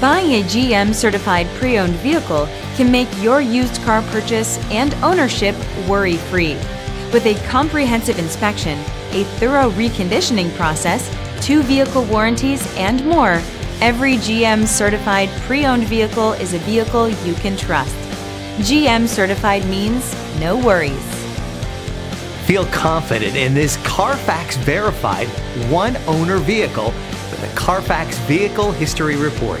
Owning a GM certified pre owned vehicle can make your used car purchase and ownership worry free. With a comprehensive inspection, a thorough reconditioning process, two vehicle warranties, and more, every GM certified pre owned vehicle is a vehicle you can trust. GM certified means no worries. Feel confident in this Carfax verified one owner vehicle with the Carfax Vehicle History Report.